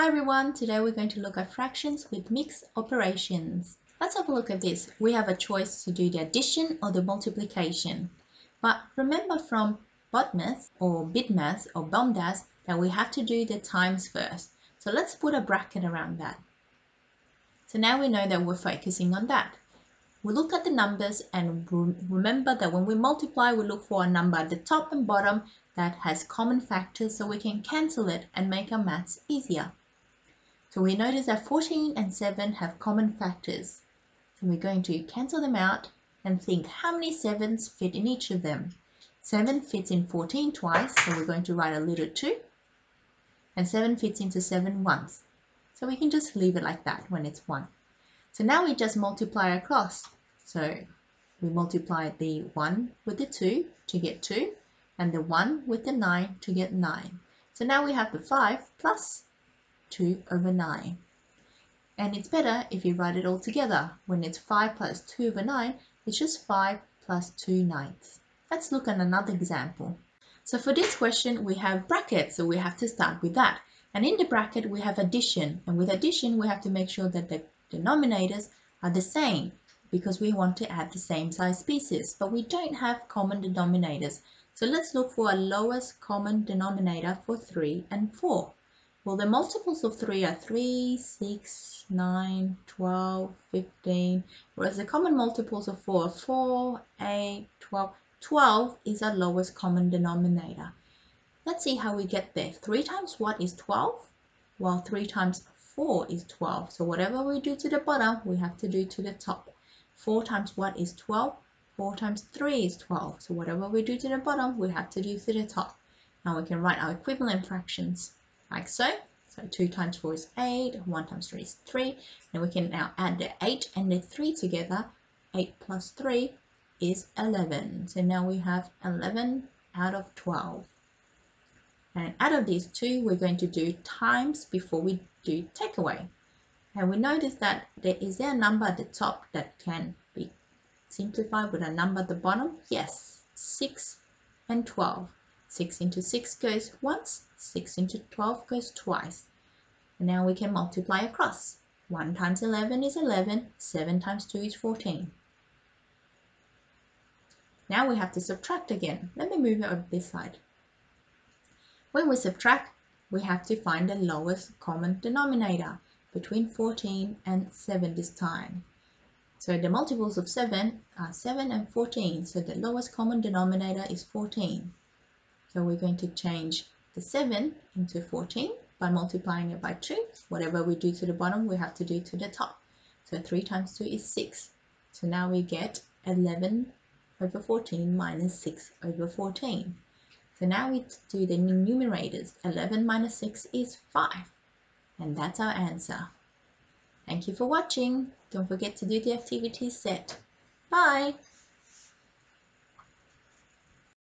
Hi everyone, today we're going to look at fractions with mixed operations. Let's have a look at this. We have a choice to do the addition or the multiplication. But remember from BODMAS or BIDMAS or BOMDAS that we have to do the times first. So let's put a bracket around that. So now we know that we're focusing on that. We look at the numbers and remember that when we multiply, we look for a number at the top and bottom that has common factors so we can cancel it and make our maths easier. So we notice that 14 and 7 have common factors. So we're going to cancel them out and think how many 7s fit in each of them. 7 fits in 14 twice, so we're going to write a little 2. And 7 fits into 7 once. So we can just leave it like that when it's 1. So now we just multiply across. So we multiply the 1 with the 2 to get 2, and the 1 with the 9 to get 9. So now we have the 5 plus 2 over 9. And it's better if you write it all together. When it's 5 plus 2 over 9, it's just 5 plus 2 ninths. Let's look at another example. So for this question, we have brackets, so we have to start with that. And in the bracket, we have addition. And with addition, we have to make sure that the denominators are the same because we want to add the same size pieces, but we don't have common denominators. So let's look for a lowest common denominator for 3 and 4. Well, the multiples of 3 are 3, 6, 9, 12, 15, whereas the common multiples of 4 are 4, 8, 12. 12 is our lowest common denominator. Let's see how we get there. 3 times what is 12? Well, 3 times 4 is 12. So whatever we do to the bottom, we have to do to the top. 4 times what is 12? 4 times 3 is 12. So whatever we do to the bottom, we have to do to the top. Now we can write our equivalent fractions like so. So 2 times 4 is 8, 1 times 3 is 3. And we can now add the 8 and the 3 together. 8 plus 3 is 11. So now we have 11 out of 12. And out of these two, we're going to do times before we do takeaway. And we notice that there is there a number at the top that can be simplified with a number at the bottom? Yes, 6 and 12. 6 into 6 goes once, 6 into 12 goes twice. And now we can multiply across. 1 times 11 is 11, 7 times 2 is 14. Now we have to subtract again. Let me move it over this side. When we subtract, we have to find the lowest common denominator between 14 and 7 this time. So the multiples of 7 are 7 and 14, so the lowest common denominator is 14. So we're going to change the 7 into 14 by multiplying it by 2. Whatever we do to the bottom, we have to do to the top. So 3 times 2 is 6. So now we get 11 over 14 minus 6 over 14. So now we do the numerators. 11 minus 6 is 5. And that's our answer. Thank you for watching. Don't forget to do the activity set. Bye!